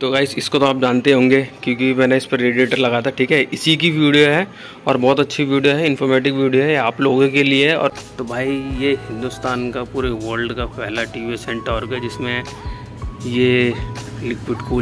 तो गाइस इसको तो आप जानते होंगे, क्योंकि मैंने इस पर रेडिएटर लगा था, ठीक है? इसी की वीडियो है, और बहुत अच्छी वीडियो है इन्फॉर्मेटिव वीडियो है, आप लोगों के लिए और तो भाई, ये हिंदुस्तान का पूरे वर्ल्ड का पहला टी वी सेंटर है, जिसमें ये लिक्विड कूल